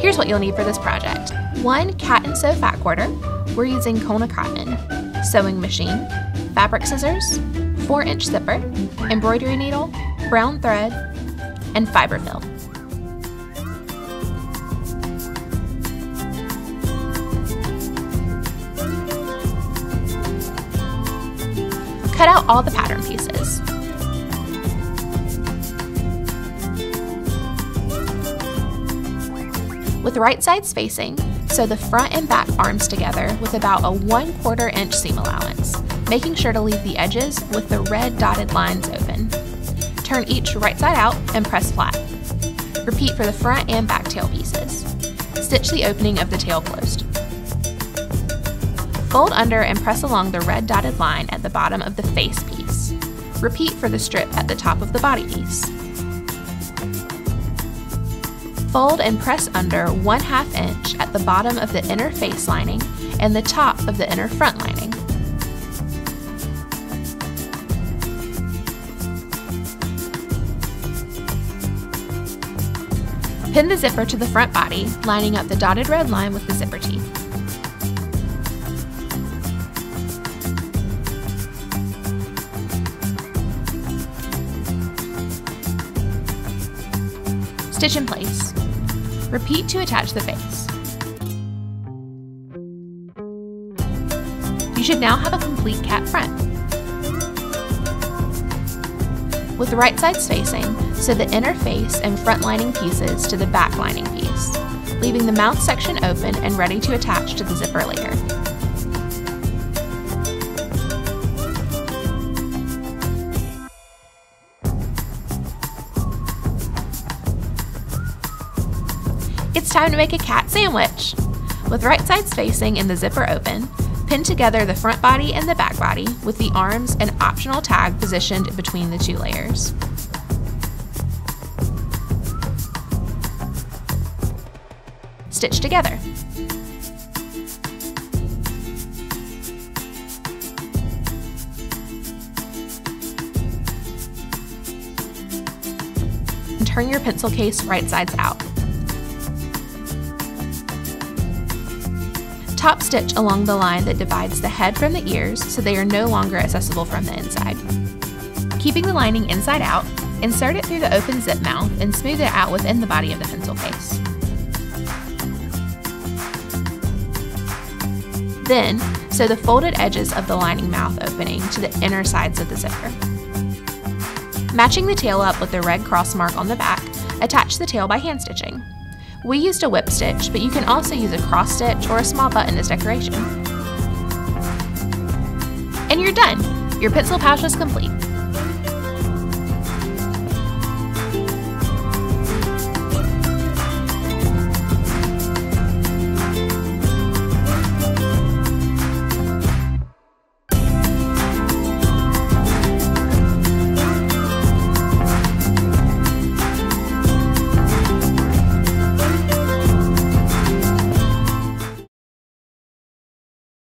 Here's what you'll need for this project. One cat and sew fat quarter. We're using Kona cotton. Sewing machine, fabric scissors, 4 inch zipper, embroidery needle, brown thread, and fiberfill. Cut out all the pattern pieces. With right sides facing, sew the front and back arms together with about a 1 quarter inch seam allowance, making sure to leave the edges with the red dotted lines open. Turn each right side out and press flat. Repeat for the front and back tail pieces. Stitch the opening of the tail closed. Fold under and press along the red dotted line at the bottom of the face piece. Repeat for the strip at the top of the body piece. Fold and press under 1 half inch at the bottom of the inner face lining and the top of the inner front lining. Pin the zipper to the front body, lining up the dotted red line with the zipper teeth. Stitch in place. Repeat to attach the face. You should now have a complete cat front. With the right sides facing, sew the inner face and front lining pieces to the back lining piece, leaving the mouth section open and ready to attach to the zipper later. It's time to make a cat sandwich! With right sides facing and the zipper open, pin together the front body and the back body with the arms and optional tag positioned between the two layers. Stitch together. And turn your pencil case right sides out. Top stitch along the line that divides the head from the ears so they are no longer accessible from the inside. Keeping the lining inside out, insert it through the open zip mouth and smooth it out within the body of the pencil case. Then, sew the folded edges of the lining mouth opening to the inner sides of the zipper. Matching the tail up with the red cross mark on the back, attach the tail by hand stitching. We used a whip stitch, but you can also use a cross stitch or a small button as decoration. And you're done! Your pencil pouch is complete.